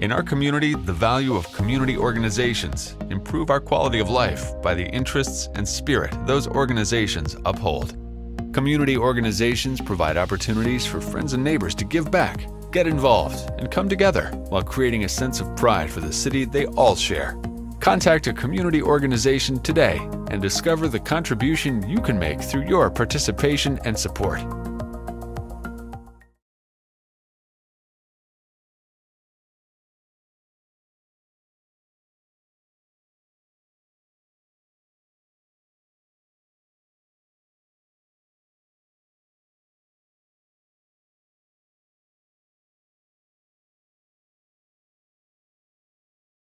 In our community, the value of community organizations improve our quality of life by the interests and spirit those organizations uphold. Community organizations provide opportunities for friends and neighbors to give back, get involved, and come together while creating a sense of pride for the city they all share. Contact a community organization today and discover the contribution you can make through your participation and support.